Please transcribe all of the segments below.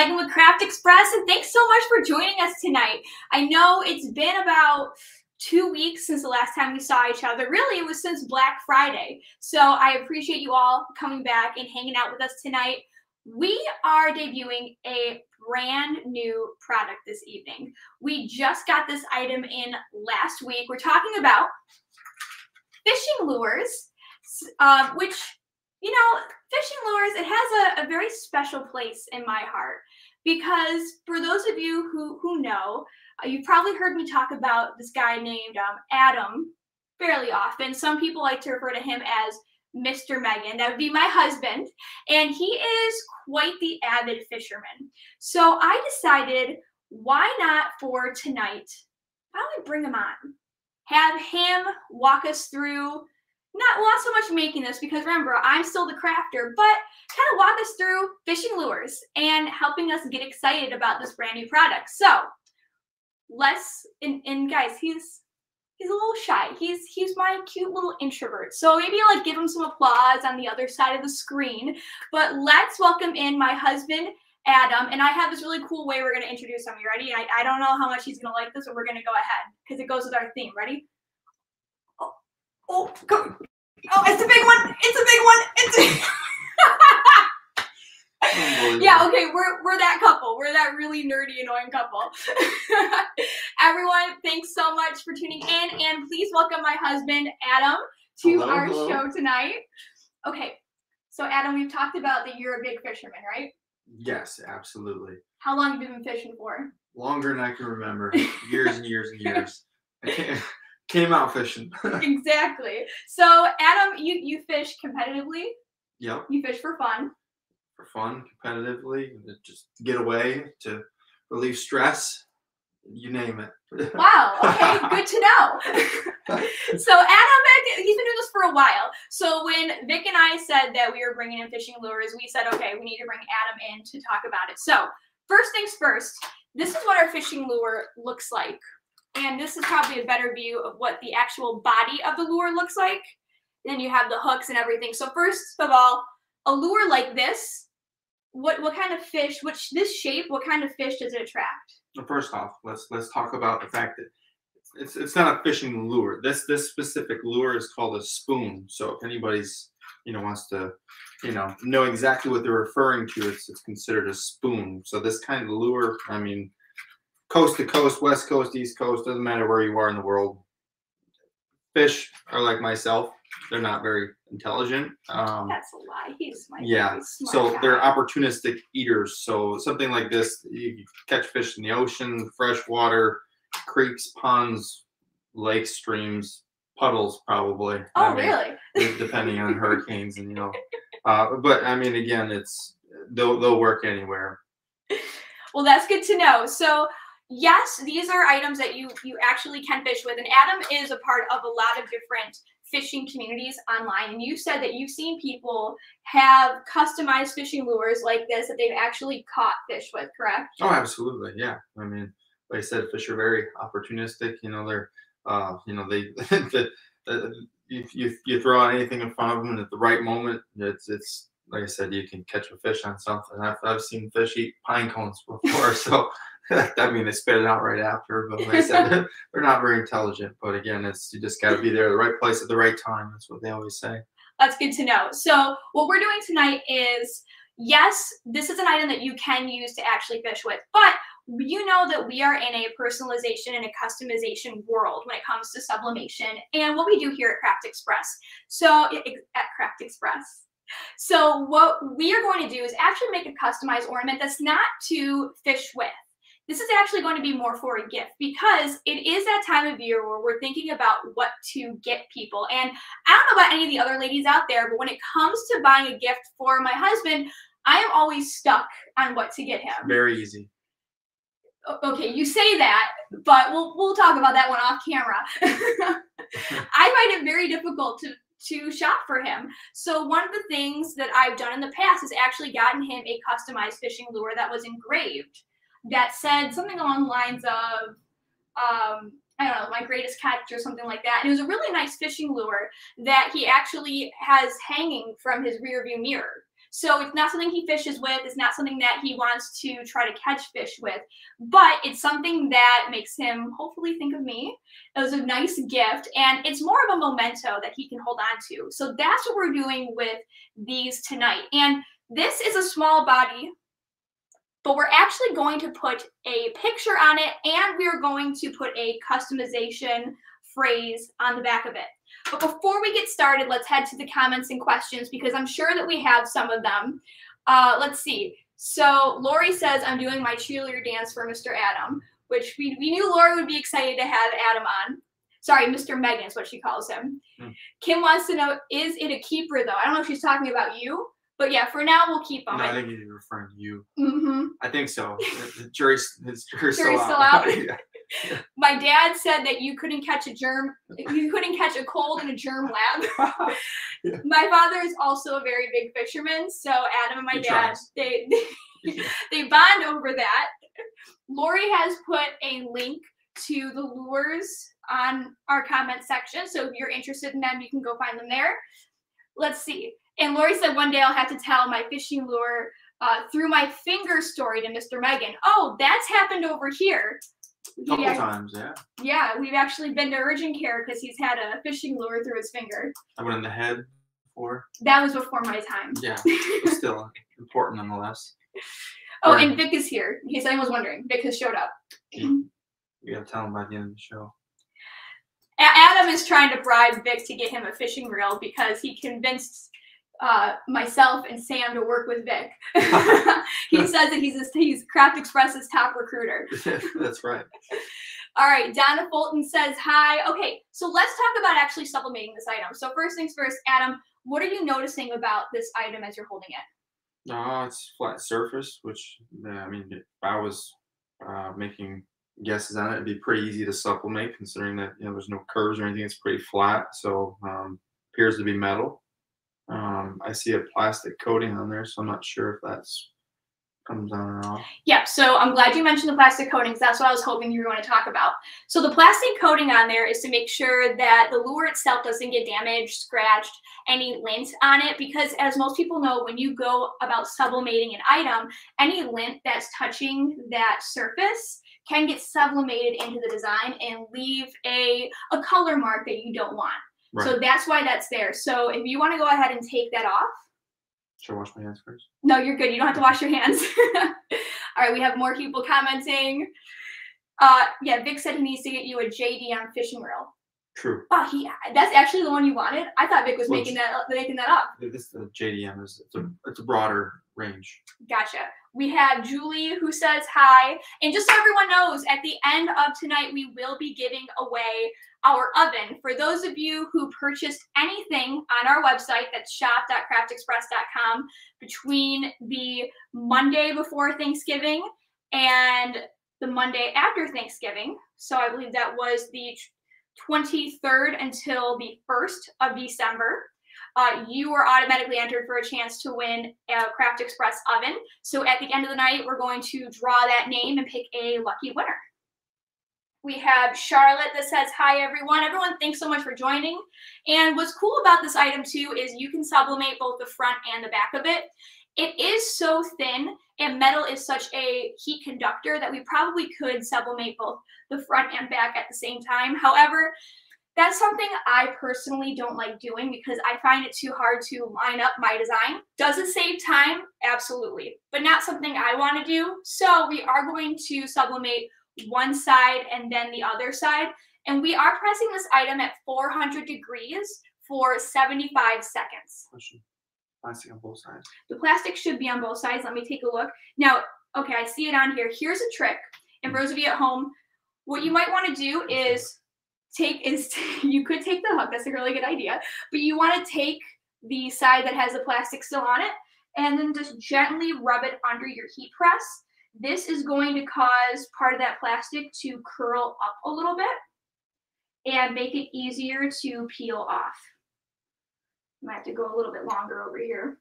Meghan with Craft Express, and thanks so much for joining us tonight. I know it's been about two weeks since the last time we saw each other. Really, it was since Black Friday. So I appreciate you all coming back and hanging out with us tonight. We are debuting a brand new product this evening. We just got this item in last week. We're talking about fishing lures, uh, which you know, fishing lures, it has a, a very special place in my heart because for those of you who, who know, uh, you've probably heard me talk about this guy named um, Adam fairly often. Some people like to refer to him as Mr. Meghan. That would be my husband. And he is quite the avid fisherman. So I decided, why not for tonight? Why don't we bring him on? Have him walk us through not well, not so much making this because remember I'm still the crafter, but kind of walk us through fishing lures and helping us get excited about this brand new product. So let's and, and guys, he's he's a little shy. He's he's my cute little introvert. So maybe like give him some applause on the other side of the screen. But let's welcome in my husband. Adam, and I have this really cool way we're going to introduce him. You ready? I, I don't know how much he's going to like this, but we're going to go ahead because it goes with our theme. Ready? Oh, go. Oh, it's a big one. It's a big one. It's a yeah, okay, we're we're that couple. We're that really nerdy, annoying couple. Everyone, thanks so much for tuning in, and please welcome my husband Adam to Hello, our hello. show tonight. Okay, so Adam, we've talked about that you're a big fisherman, right? Yes, absolutely. How long have you been fishing for? Longer than I can remember. Years and years and years. Came, out fishing. exactly. So, Adam, you you fish competitively. yep. You fish for fun. For fun, competitively, just to get away, to relieve stress, you name it. Wow. Okay, good to know. so Adam, he's been doing this for a while. So when Vic and I said that we were bringing in fishing lures, we said, okay, we need to bring Adam in to talk about it. So first things first, this is what our fishing lure looks like, and this is probably a better view of what the actual body of the lure looks like. Then you have the hooks and everything. So first of all, a lure like this, what what kind of fish? Which this shape? What kind of fish does it attract? Well, First off, let's let's talk about the fact that it's it's not a fishing lure. This this specific lure is called a spoon. So if anybody's you know wants to you know know exactly what they're referring to, it's it's considered a spoon. So this kind of lure, I mean, coast to coast, west coast, east coast, doesn't matter where you are in the world. Fish are like myself; they're not very intelligent. Um, That's a lie. He's my yeah. So guy. they're opportunistic eaters. So something like this, you catch fish in the ocean, fresh water, creeks, ponds, lakes, streams, puddles, probably. Oh, I mean, really? Depending on hurricanes and you know, uh, but I mean, again, it's they'll they'll work anywhere. Well, that's good to know. So, yes, these are items that you you actually can fish with, and Adam is a part of a lot of different fishing communities online. And you said that you've seen people have customized fishing lures like this that they've actually caught fish with, correct? Oh, absolutely, yeah. I mean, like I said, fish are very opportunistic. You know, they're uh, you know they the, the, you, you throw out anything in front of them at the right moment, it's it's like I said, you can catch a fish on something. I've I've seen fish eat pine cones before, so I mean they spit it out right after. But like I said, they're not very intelligent. But again, it's you just got to be there at the right place at the right time. That's what they always say. That's good to know. So, what we're doing tonight is yes, this is an item that you can use to actually fish with, but you know that we are in a personalization and a customization world when it comes to sublimation and what we do here at Craft Express. So, at Craft Express. So, what we are going to do is actually make a customized ornament that's not to fish with. This is actually going to be more for a gift because it is that time of year where we're thinking about what to get people. And I don't know about any of the other ladies out there, but when it comes to buying a gift for my husband, I am always stuck on what to get him. Very easy. Okay, you say that, but we'll we'll talk about that one off camera. I find it very difficult to to shop for him. So one of the things that I've done in the past is actually gotten him a customized fishing lure that was engraved that said something along the lines of um, I don't know, my greatest catch or something like that. And it was a really nice fishing lure that he actually has hanging from his rear view mirror. So it's not something he fishes with. It's not something that he wants to try to catch fish with, but it's something that makes him hopefully think of me. It was a nice gift, and it's more of a memento that he can hold on to. So that's what we're doing with these tonight. And this is a small body, but we're actually going to put a picture on it, and we're going to put a customization phrase on the back of it. But before we get started, let's head to the comments and questions because I'm sure that we have some of them. Uh, let's see. So Lori says, I'm doing my cheerleader dance for Mr. Adam, which we, we knew Lori would be excited to have Adam on. Sorry, Mr. Meghan is what she calls him. Hmm. Kim wants to know, is it a keeper though? I don't know if she's talking about you, but yeah, for now we'll keep on. No, I think he's referring to you. Mm-hmm. I think so. The jury's, the jury's, jury's still out. Still out. My dad said that you couldn't catch a germ, you couldn't catch a cold in a germ lab. yeah. My father is also a very big fisherman, so Adam and my he dad they they, they bond over that. Lori has put a link to the lures on our comment section, so if you're interested in them, you can go find them there. Let's see. And Lori said one day I'll have to tell my fishing lure uh, through my finger story to Mr. Meghan. Oh, that's happened over here. A couple yeah. times, yeah. Yeah, we've actually been to urgent care because he's had a fishing lure through his finger. I went in the head before. That was before my time. Yeah, still important nonetheless. Oh, and Vic is here. In case anyone was wondering, Vic has showed up. You gotta tell him by the end of the show. Adam is trying to bribe Vic to get him a fishing reel because he convinced uh, myself and Sam to work with Vic. he says that he's a, he's Craft Express's top recruiter. That's right. All right, Donna Fulton says hi. Okay, so let's talk about actually sublimating this item. So first things first, Adam, what are you noticing about this item as you're holding it? Uh, it's flat surface, which I mean, if I was uh, making guesses on it, it'd be pretty easy to sublimate, considering that you know there's no curves or anything. It's pretty flat, so um, appears to be metal. Um, I see a plastic coating on there, so I'm not sure if that's comes on or off. Yeah, so I'm glad you mentioned the plastic coatings. That's what I was hoping you were going to talk about. So the plastic coating on there is to make sure that the lure itself doesn't get damaged, scratched, any lint on it, because as most people know, when you go about sublimating an item, any lint that's touching that surface can get sublimated into the design and leave a, a color mark that you don't want. Right. So that's why that's there. So if you want to go ahead and take that off. Should I wash my hands first? No, you're good. You don't have to wash your hands. All right, we have more people commenting. Uh, yeah, Vic said he needs to get you a JD on fishing reel. True. Oh, he that's actually the one you wanted. I thought Vic was Which, making that making that up. This the JDM is it's a it's a broader range. Gotcha. We have Julie who says hi, and just so everyone knows, at the end of tonight we will be giving away our oven. For those of you who purchased anything on our website, that's shop.craftexpress.com, between the Monday before Thanksgiving and the Monday after Thanksgiving, so I believe that was the 23rd until the 1st of December, uh, you are automatically entered for a chance to win a Craft Express oven. So at the end of the night, we're going to draw that name and pick a lucky winner. We have Charlotte that says, Hi, everyone. Everyone, thanks so much for joining. And what's cool about this item, too, is you can sublimate both the front and the back of it. It is so thin, and metal is such a heat conductor that we probably could sublimate both the front and back at the same time. However, that's something I personally don't like doing because I find it too hard to line up my design. Does it save time? Absolutely, but not something I want to do. So we are going to sublimate one side and then the other side. And we are pressing this item at 400 degrees for 75 seconds. Question. Plastic on both sides. The plastic should be on both sides. Let me take a look. Now, okay, I see it on here. Here's a trick. And hmm. for those of you at home, what you might want to do is take is you could take the hook. That's a really good idea. But you want to take the side that has the plastic still on it and then just gently rub it under your heat press this is going to cause part of that plastic to curl up a little bit and make it easier to peel off. Might have to go a little bit longer over here.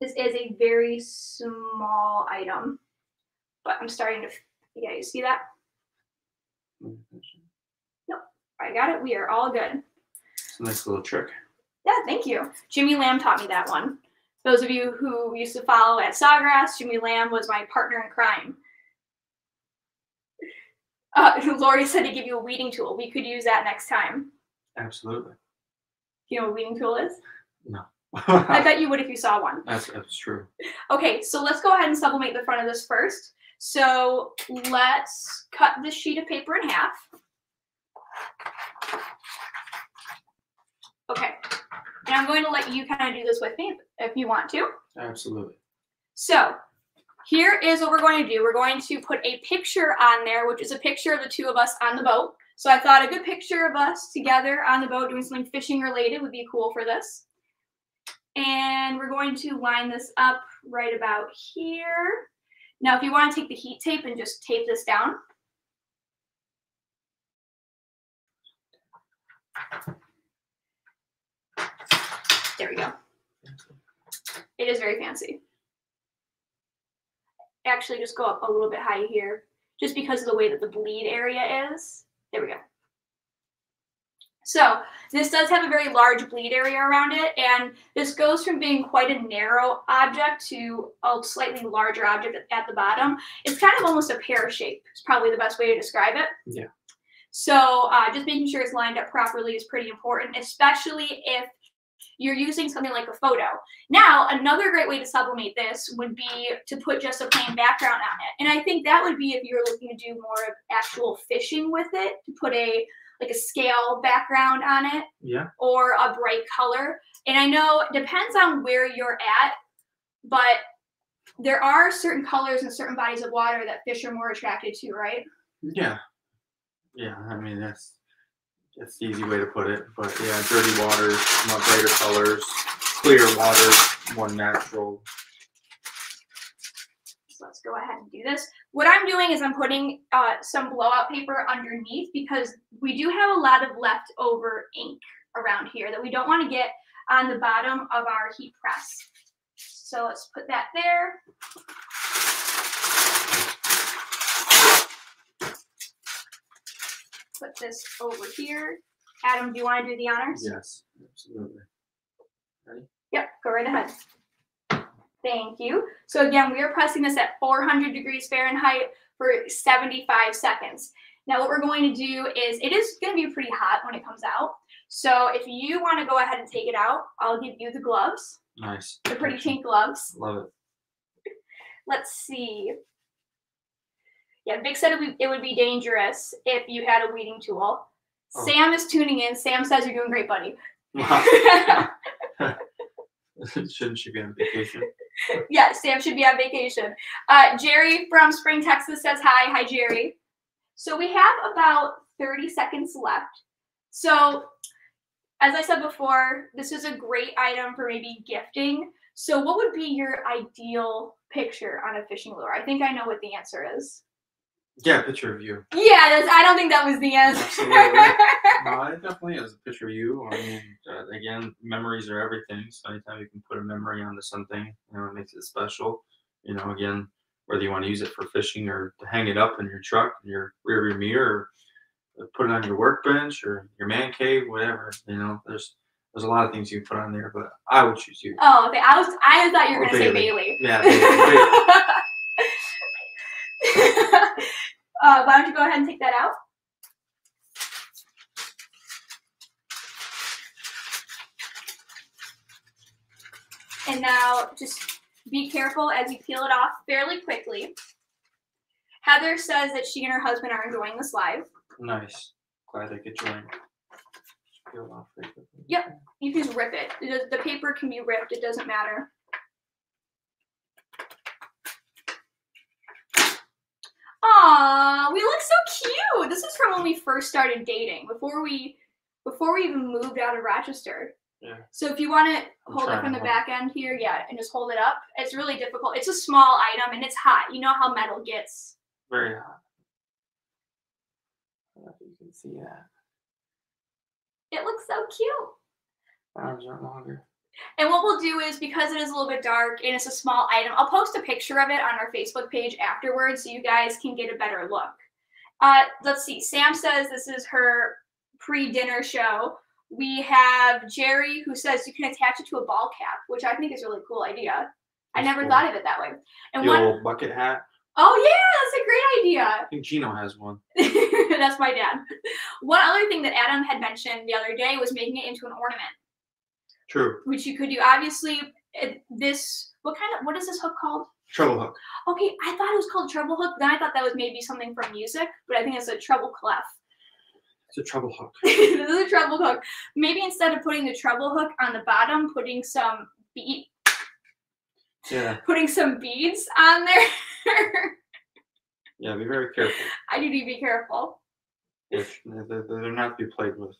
This is a very small item, but I'm starting to, yeah, you see that? I got it. We are all good. It's a nice little trick. Yeah, thank you. Jimmy Lamb taught me that one Those of you who used to follow at Sawgrass, Jimmy Lamb was my partner in crime. Uh, Lori said to give you a weeding tool. We could use that next time. Absolutely. You know what a weeding tool is? No. I bet you would if you saw one. that's true. Okay, so let's go ahead and sublimate the front of this first. So let's cut this sheet of paper in half. Okay, and I'm going to let you kind of do this with me if you want to. Absolutely. So here is what we're going to do. We're going to put a picture on there, which is a picture of the two of us on the boat. So I thought a good picture of us together on the boat doing something fishing related would be cool for this. And we're going to line this up right about here. Now, if you want to take the heat tape and just tape this down. There we go. It is very fancy. Actually, just go up a little bit high here, just because of the way that the bleed area is. There we go. So this does have a very large bleed area around it, and this goes from being quite a narrow object to a slightly larger object at- the bottom. It's kind of almost a pear shape. It's probably the best way to describe it. Yeah. So uh, just making sure it's lined up properly is pretty important, especially if you're using something like a photo. Now, another great way to sublimate this would be to put just a plain background on it. And I think that would be if you're looking to do more of actual fishing with it, to put a like a scale background on it Yeah. or a bright color. And I know it depends on where you're at, but there are certain colors and certain bodies of water that fish are more attracted to, right? Yeah. Yeah. I mean, that's that's the easy way to put it. But yeah, dirty waters, brighter colors, clear water, more natural. So let's go ahead and do this. What I'm doing is I'm putting uh, some blowout paper underneath because we do have a lot of leftover ink around here that we don't want to get on the bottom of our heat press. So let's put that there. Put this over here. Adam, do you want to do the honors? Yes. Absolutely. Ready? Yep, go right ahead. Thank you. So again, we are pressing this at 400 degrees Fahrenheit for 75 seconds. Now what we're going to do is, it is going to be pretty hot when it comes out. So if you want to go ahead and take it out, I'll give you the gloves, Nice. the pretty pink gloves. Love it. Let's see. Yeah, Vic said it would, it would be dangerous if you had a weeding tool. Oh. Sam is tuning in. Sam says you're doing great, buddy. Shouldn't she be on vacation? yeah, Sam should be on vacation. Uh, Jerry from Spring, Texas says hi. Hi, Jerry. So we have about 30 seconds left. So, as I said before, this is a great item for maybe gifting. So, what would be your ideal picture on a fishing lure? I think I know what the answer is. Yeah, picture of you. Yeah, that's, I don't think that was the answer. Absolutely. No, it definitely is a picture of you. I mean, uh, again, memories are everything. So anytime you can put a memory onto something, you know, it makes it special. You know, again, whether you want to use it for fishing or to hang it up in your truck, in your rear view mirror, or put it on your workbench or your man cave, whatever. You know, there's there's a lot of things you can put on there, but I would choose you. oh, okay. I was I thought you were Or gonna say Bailey. Bailey. Yeah. Bailey. uh, why don't you go ahead and take that out? And now just be careful as you peel it off fairly quickly. Heather says that she and her husband are enjoying this live. nice. Glad I could join. Peel off quickly. Yep. You can just rip. It The paper can be ripped, it doesn't matter. We look so cute. This is from when we first started dating, before we before we even moved out of Rochester. Yeah. So if you want to hold it trying from the back end here, yeah, and just hold it up. It's really difficult. It's a small item and it's hot. You know how metal gets. Very hot. I don't know if you can see that. It looks so cute. Arms aren't longer. And what we'll do is because it is a little bit dark and it's a small item, I'll post a picture of it on our Facebook page afterwards so you guys can get a better look. Uh, let's see. Sam says this is her pre-dinner show. We have Jerry who says you can attach it to a ball cap, which I think is a really cool idea. I never cool. thought of it that way. And The one, old bucket hat. oh yeah, that's a great idea. I think Gino has one. That's my dad. One other thing that Adam had mentioned the other day was making it into an ornament, True. which you could do. Obviously, this what kind of what is this hook called? Treble hook. Okay, I thought it was called treble hook. Then I thought that was maybe something from music, but I think it's a treble clef. It's a treble hook. this is a treble hook. Maybe instead of putting the treble hook on the bottom, putting some bead, Yeah. putting some beads on there. Yeah. Be very careful. I need to be careful. If they're not to be played with.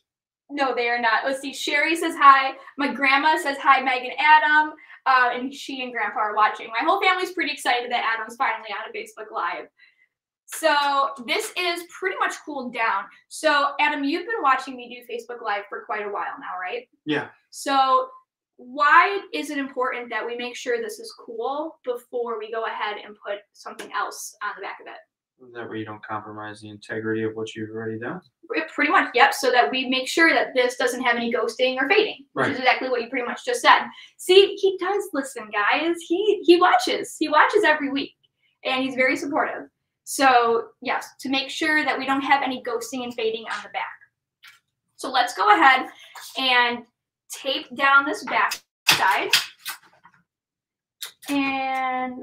No, they are not. Let's see. Sherry says hi. My grandma says hi, Meghan Adam. Uh, and she and grandpa are watching. My whole family's pretty excited that Adam's finally on a Facebook Live. So this is pretty much cooled down. So Adam, you've been watching me do Facebook Live for quite a while now, right? Yeah. So why is it important that we make sure this is cool before we go ahead and put something else on the back of it? That way you don't compromise the integrity of what you've already done. Pretty much, yep. So that we make sure that this doesn't have any ghosting or fading, which Right. is exactly what you pretty much just said. See, he does listen, guys. He he watches. He watches every week, and he's very supportive. So yes, to make sure that we don't have any ghosting and fading on the back. So let's go ahead and tape down this back side, and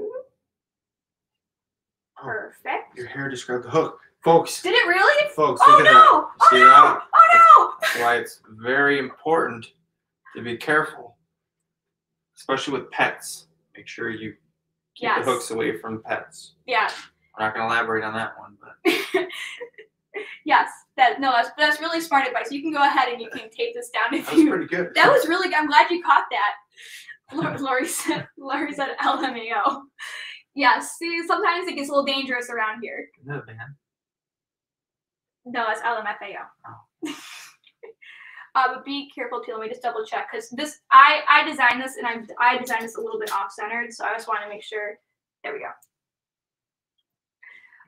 Oh, perfect. your hair described the hook. Folks, Did it really? folks, Oh look at no! that. See Oh no! that? Oh no! That's why it's very important to be careful, especially with pets. Make sure you keep Yes. the hooks away from pets. Yeah. We're not going to elaborate on that one, but yes, that no, that's that's really smart advice. You can go ahead and you can tape this down if that was you. pretty good. That was really. good. I'm glad you caught that. Lori, Lori said. Lori said LMAO. Yes. See, sometimes it gets a little dangerous around here. A band? No, it's LMFAO. uh, but be careful too. Let me just double check because this I I designed this and I I designed this a little bit off centered, so I just want to make sure. There we go.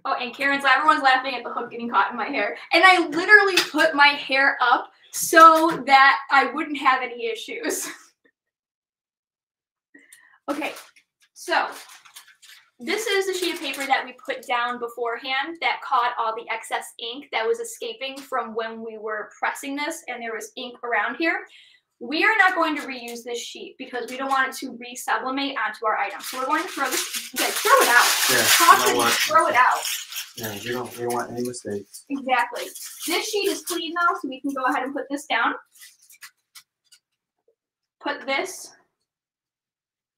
Oh, and Karen's everyone's laughing at the hook getting caught in my hair, and I literally put my hair up so that I wouldn't have any issues. okay, so this is the sheet of paper that we put down beforehand that caught all the excess ink that was escaping from when we were pressing this and there was ink around here. We are not going to reuse this sheet because we don't want it to re-sublimate onto our item. So we're going to throw this, throw it out. Yeah, Toss you it know throw it out. Yeah, we don't, we don't want any mistakes. Exactly. This sheet is clean now, so we can go ahead and put this down. Put this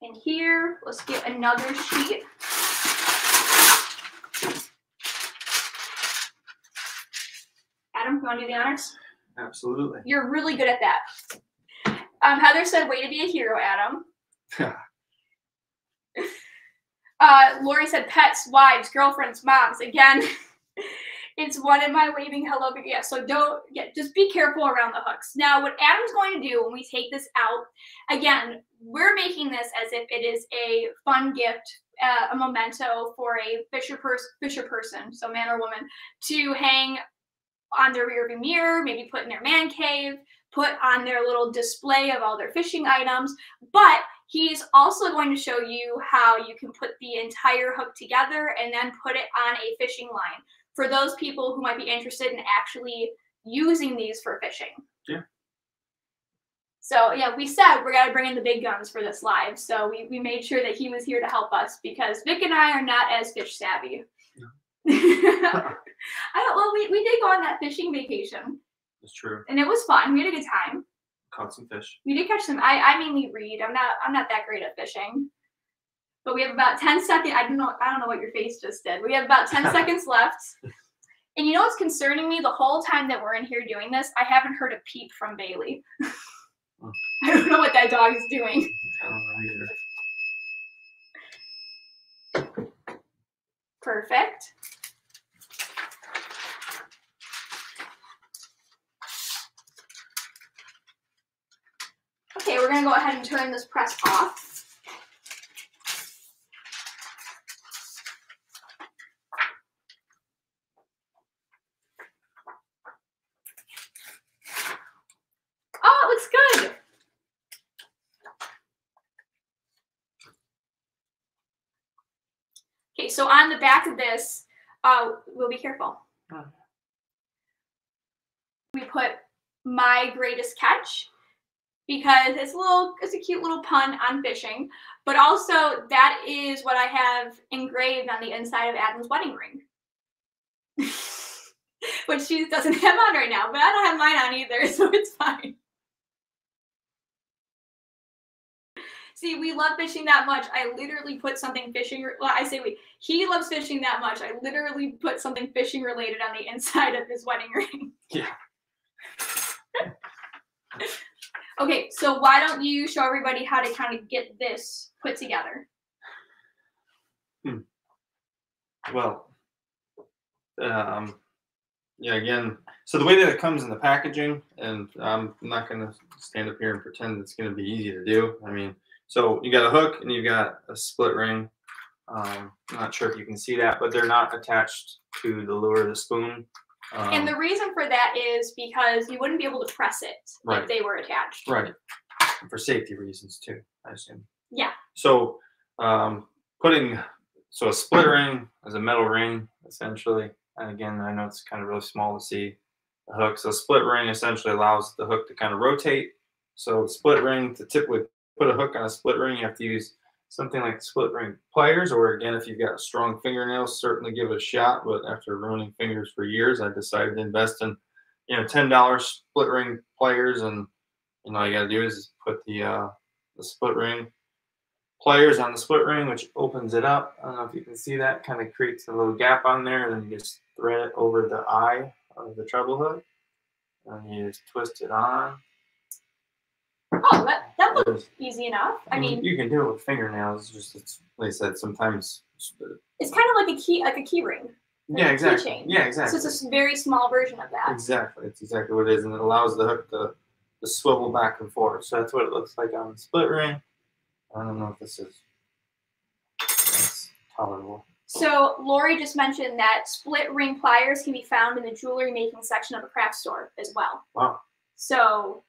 in here. Let's get another sheet. Adam, you want to do the honors? Absolutely. You're really good at that. Um, Heather said, "Way to be a hero, Adam." Uh, Lori said, "Pets, wives, girlfriends, moms." Again, it's one in my waving hello. Yeah, so don't yeah, just be careful around the hooks. Now, what Adam's going to do when we take this out, again, we're making this as if it is a fun gift, uh, a memento for a fisher person, fisher person, so man or woman, to hang on their rearview mirror, maybe put in their man cave, put on their little display of all their fishing items. But he's also going to show you how you can put the entire hook together and then put it on a fishing line for those people who might be interested in actually using these for fishing. Yeah. So yeah, we said we're gonna bring in the big guns for this live. So we, we made sure that he was here to help us because Vic and I are not as fish savvy. I don't well we, we did go on that fishing vacation It's true. and it was fun. We had a good time. Caught some fish. We did catch some. I, I mainly read. I'm not I'm not that great at fishing. But we have about 10 seconds. I don't know I don't know what your face just did. We have about 10 seconds left. And you know what's concerning me? The whole time that we're in here doing this, I haven't heard a peep from Bailey. I don't know what that dog is doing. I don't know either. Perfect. Okay, we're gonna go ahead and turn this press off. So on the back of this, uh, we'll be careful. Oh. We put my greatest catch because it's a little, it's a cute little pun on fishing, but also that is what I have engraved on the inside of Adam's wedding ring. Which she doesn't have on right now, but I don't have mine on either, so it's fine. See, we love fishing that much. I literally put something fishing. Well, I say we. He loves fishing that much. I literally put something fishing related on the inside of his wedding ring. Yeah. okay, so why don't you show everybody how to kind of get this put together? Well, um, yeah, again, so the way that it comes in the packaging, and I'm not going to stand up here and pretend it's going to be easy to do. I mean, so you got a hook and you've got a split ring. Um, I'm not sure if you can see that, but they're not attached to the lure of the spoon. Um, and the reason for that is because you wouldn't be able to press it Right. if they were attached. Right. For safety reasons too, I assume. Yeah. So um, putting so a split ring is a metal ring essentially, and again I know it's kind of really small to see the hook. So split ring essentially allows the hook to kind of rotate. So split ring to typically put a hook on a split ring, you have to use something like split ring pliers, or again if you've got strong fingernails, certainly give it a shot. But after ruining fingers for years, I decided to invest in you know ten dollars split ring pliers and and all you gotta do is put the uh, the split ring pliers on the split ring, which opens it up. I don't know if you can see that. Kind of creates a little gap on there, and then you just thread it over the eye of the treble hook, and you just twist it on. Oh, that, that looks easy enough. I mean, you can do it with fingernails. Just it's like I said, sometimes. it's kind of like a key, like a key ring. Yeah, Like a exactly. keychain. Yeah, exactly. So it's a very small version of that. Exactly. It's exactly what it is, and it allows the hook to, to swivel back and forth. So that's what it looks like on the split ring. I don't know if this is that's tolerable. So Lori just mentioned that split ring pliers can be found in the jewelry making section of a craft store as well. Wow. So,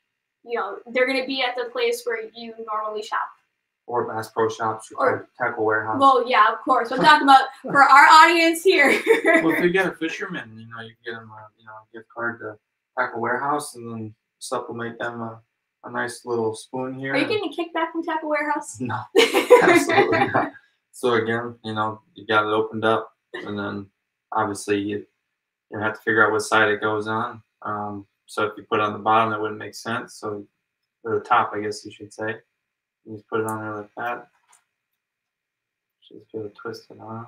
you know, they're going to be at the place where you normally shop. Or Bass Pro Shops Or- Tackle Warehouse. Well, yeah, of course. I'm talking about for our audience here. well, if you get a fisherman, you know, you can get them a you know gift card to Tackle Warehouse, and then sublimate them a, a nice little spoon here. Are you getting a kickback from Tackle Warehouse? No, absolutely not. So again, you know, you got it opened up, and then obviously you you have to figure out what side it goes on. Um, so if you put it on the bottom, that wouldn't make sense. So or the top, I guess you should say. You just put it on there like that. Just be able to twist it on.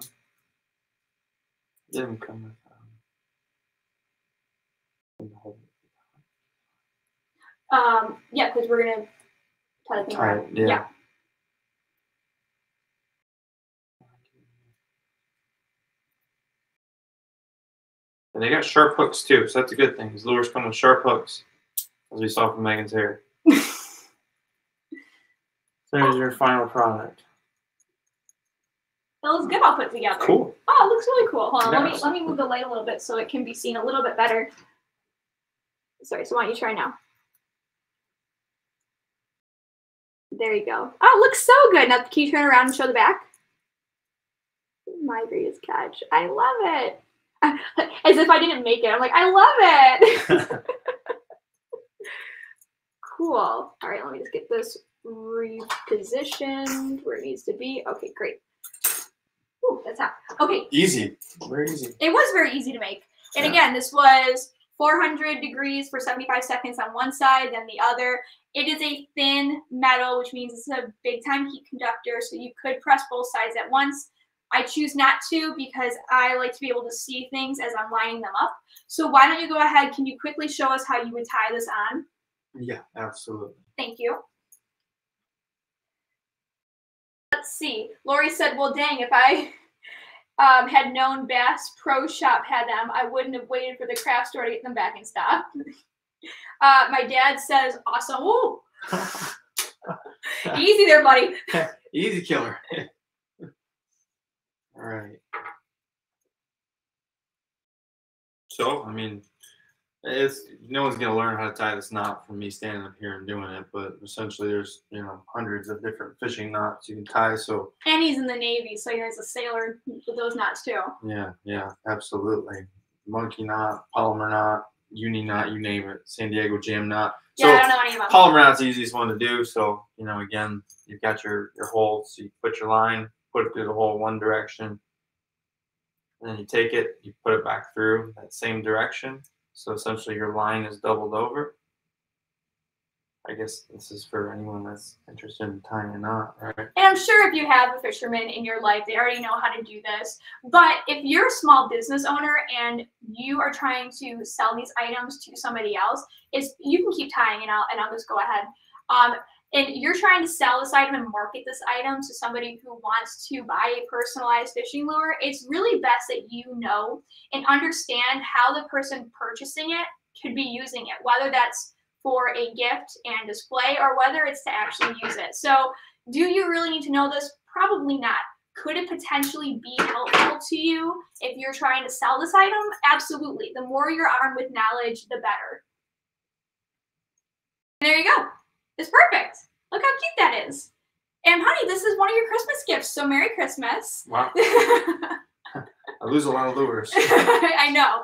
Didn't come with. Um, Um, yeah, because we're gonna tie the thing Tie around. it, yeah. And they got sharp hooks too, so that's a good thing. These lures come with sharp hooks, as we saw from Meghan's hair. There's your final product. It looks good all put together. Cool. Oh, it looks really cool. Hold on, let me let me move the light a little bit so it can be seen a little bit better. Sorry, so why don't you try now? There you go. Oh, it looks so good. Now can you turn around and show the back? My greatest catch. I love it. As if I didn't make it. I'm like, I love it. cool. All right, let me just get this repositioned where it needs to be. Okay, great. Ooh, that's hot. Okay, Easy. Very easy. it was very easy to make. And Yeah. again, this was 400 degrees for 75 seconds on one side, then the other. It is a thin metal, which means it's a big time heat conductor, so you could press both sides at once. I choose not to because I like to be able to see things as I'm lining them up. So why don't you go ahead? Can you quickly show us how you would tie this on? Yeah, absolutely. Thank you. Let's see. Lori said, "Well, dang, if I um, had known Bass Pro Shop had them, I wouldn't have waited for the craft store to get them back in stock." Uh, my dad says, "Awesome, easy there, buddy." Easy killer. All right. So, I mean, It's no one's gonna learn how to tie this knot from me standing up here and doing it, but essentially there's you know hundreds of different fishing knots you can tie. So And he's in the Navy, so he's a sailor with those knots too. yeah, yeah, absolutely. Monkey knot, Palomar knot, uni knot, you name it. San Diego jam knot. Yeah, So I don't know any about Palomar knot's the easiest one to do. So you know again, you've got your your hole. So you put your line, put it through the hole one direction, and then you take it, you put it back through that same direction. So essentially, your line is doubled over. I guess this is for anyone that's interested in tying a knot, right? And I'm sure if you have a fisherman in your life, they already know how to do this. But if you're a small business owner and you are trying to sell these items to somebody else, is you can keep tying and I'll and I'll just go ahead. Um, and you're trying to sell this item and market this item to somebody who wants to buy a personalized fishing lure, it's really best that you know and understand how the person purchasing it could be using it, whether that's for a gift and display or whether it's to actually use it. So, do you really need to know this? Probably not. Could it potentially be helpful to you if you're trying to sell this item? Absolutely. The more you're armed with knowledge, the better. There you go. It's perfect. Look how cute that is. And honey, this is one of your Christmas gifts. So Merry Christmas. Wow, I lose a lot of lures. I know.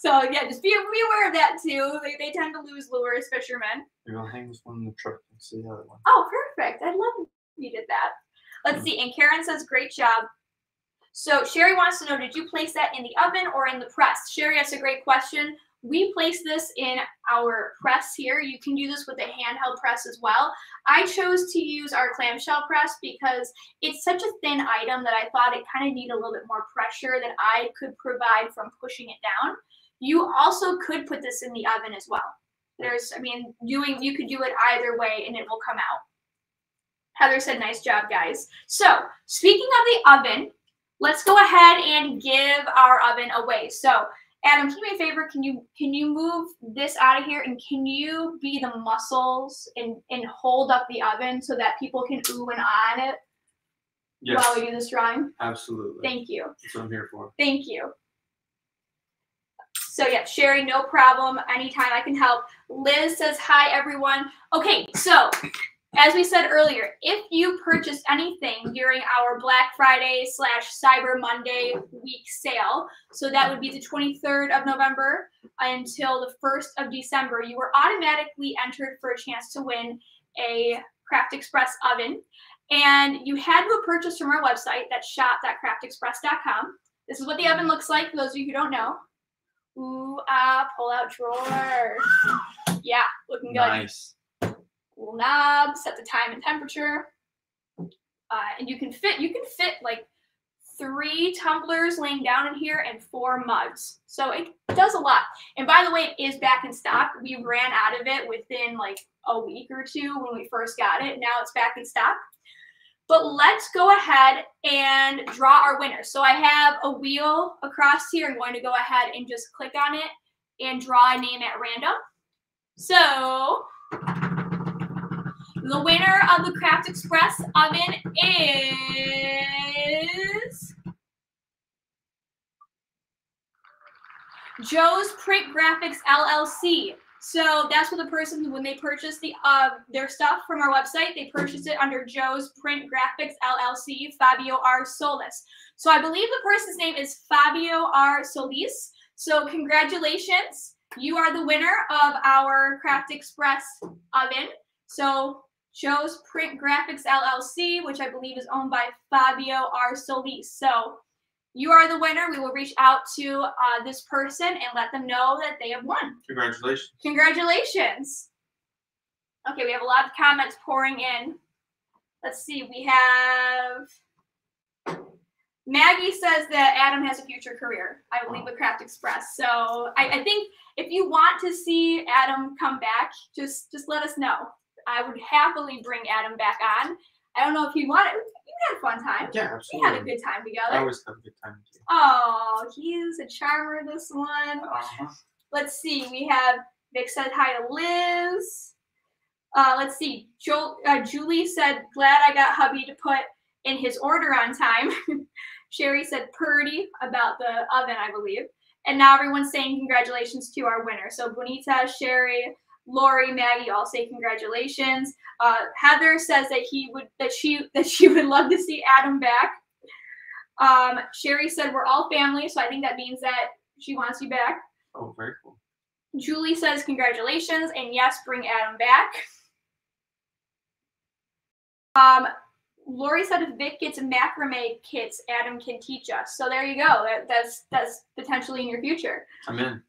So yeah, just be, be aware of that too. They, they tend to lose lures, fishermen. You're gonna hang this one in the truck and see the other one. Oh, perfect. I love you did that. Let's hmm. see. And Karen says, great job. So Sherry wants to know, did you place that in the oven or in the press? Sherry, that's a great question. We place this in our press here. You can do this with a handheld press as well. I chose to use our clamshell press because it's such a thin item that I thought it kind of needed a little bit more pressure that I could provide from pushing it down. You also could put this in the oven as well. There's, I mean, doing you could do it either way and it will come out. Heather said, nice job, guys. So, speaking of the oven, let's go ahead and give our oven away. So, Adam, can you do me a favor? Can you can you move this out of here and can you be the muscles and, and hold up the oven so that people can ooh and ah on it Yes, while we do this drawing? absolutely. Thank you. That's what I'm here for. Thank you. So yeah, Sherry, no problem. Anytime I can help. Liz says hi, everyone. Okay, so as we said earlier, if you purchased anything during our Black Friday slash Cyber Monday week sale, so that would be the 23rd of November until the 1st of December, you were automatically entered for a chance to win a Craft Express oven. And you had to have purchased from our website, that's shop.craftexpress.com. This is what the oven looks like for those of you who don't know. Ooh, ah, pull out drawer. Yeah, looking good. Nice. Little knob, set the time and temperature. Uh, and you can fit you can fit like three tumblers laying down in here and four mugs. So it does a lot. And by the way, it is back in stock. We ran out of it within like a week or two when we first got it. Now it's back in stock. But let's go ahead and draw our winner. So I have a wheel across here. I'm going to go ahead and just click on it and draw a name at random. So the winner of the Craft Express oven is Joe's Print Graphics LLC. So that's what the person when they purchased the uh, their stuff from our website, they purchased it under Joe's Print Graphics LLC, Fabio R. Solis. So I believe the person's name is Fabio R. Solis. So congratulations, you are the winner of our Craft Express oven. So Joe's Print Graphics LLC, which I believe is owned by Fabio R. Solis. So you are the winner. We will reach out to uh, this person and let them know that they have won. Congratulations. Congratulations. Okay, we have a lot of comments pouring in. Let's see, we have Maggie says that Adam has a future career, I believe, with Craft Express. So I, I think if you want to see Adam come back, just just let us know. I would happily bring Adam back on. I don't know if he wanted. You had a fun time. Yeah, absolutely. We had a good time together. I always have a good time you. Oh, he's a charmer, this one. Uh-huh. Let's see. We have Vic said hi to Liz. Uh, let's see. Jo- uh, Julie said, "Glad I got hubby to put in his order on time." Sherry said, "Purdy" about the oven, I believe. And now everyone's saying congratulations to our winner. So Bonita, Sherry, Lori, Maggie all say congratulations. Uh, Heather says that he would that she that she would love to see Adam back. Um, Sherry said we're all family, so I think that means that she wants you back. Oh, very cool. Julie says congratulations and yes, bring Adam back. Um, Lori said if Vic gets macrame kits, Adam can teach us. So there you go. That, that's that's potentially in your future. I'm in.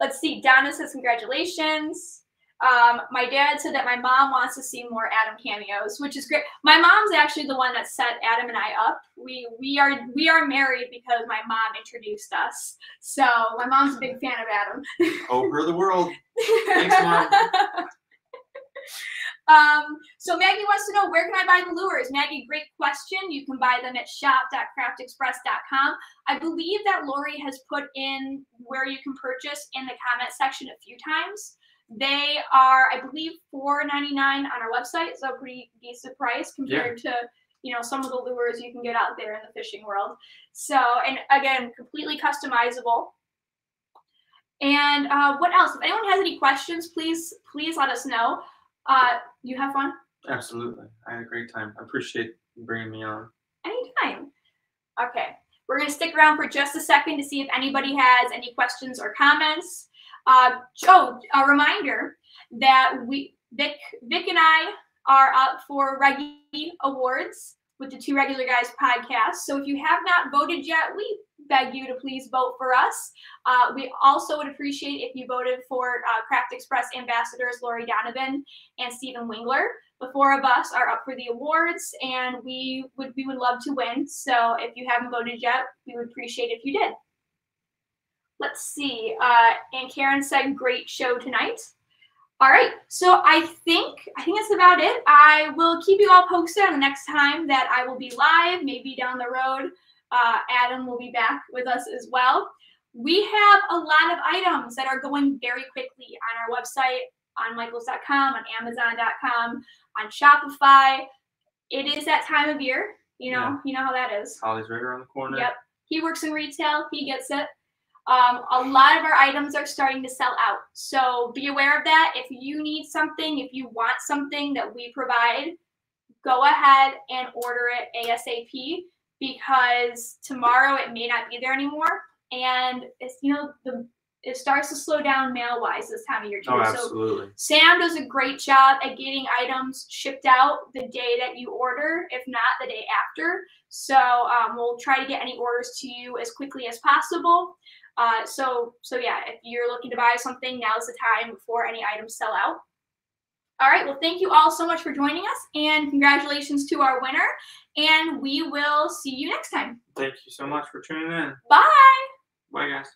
Let's see. Donna says congratulations. Um, my dad said that my mom wants to see more Adam cameos, which is great. My mom's actually the one that set Adam and I up. We we are we are married because my mom introduced us. So my mom's a big fan of Adam. Over the world. Thanks, Mom. Um, so Maggie wants to know where can I buy the lures? Maggie, great question. You can buy them at shop.craftexpress.com. I believe that Lori has put in where you can purchase in the comment section a few times. They are, I believe, $4.99 on our website, so pretty decent price compared to you know some of the lures you can get out there in the fishing world. So, and again, completely customizable. And uh, what else? If anyone has any questions, please please let us know. Uh, you have fun Absolutely. I had a great time. I appreciate you bringing me on. anytime. Okay, we're gonna stick around for just a second to see if anybody has any questions or comments. Uh, Joe, a reminder that we Vic Vic and I are up for Reggie Awards with the Two Regular Guys podcast. So if you have not voted yet, we beg you to please vote for us. Uh, we also would appreciate if you voted for uh, Craft Express ambassadors Lori Donovan and Stephen Wingler. The four of us are up for the awards, and we would we would love to win. So if you haven't voted yet, we would appreciate if you did. Let's see. Uh, and Karen said, "Great show tonight." All right, so I think I think that's about it. I will keep you all posted on the next time that I will be live, maybe down the road. Uh, Adam will be back with us as well. We have a lot of items that are going very quickly on our website, on michaels.com, on amazon.com, on Shopify. It is that time of year. You know, Yeah. you know how that is. Holly's right around the corner. Yep. He works in retail. He gets it. Um, a lot of our items are starting to sell out. So be aware of that. If you need something, if you want something that we provide, go ahead and order it ASAP because tomorrow it may not be there anymore. And it's, you know, the it starts to slow down mail wise this time of year too. Oh, so absolutely. Sam does a great job at getting items shipped out the day that you order, if not the day after. So um, we'll try to get any orders to you as quickly as possible. Uh, so so yeah, if you're looking to buy something, now's the time before any items sell out. All right, well, thank you all so much for joining us, and congratulations to our winner. And we will see you next time. Thank you so much for tuning in. Bye. Bye, guys.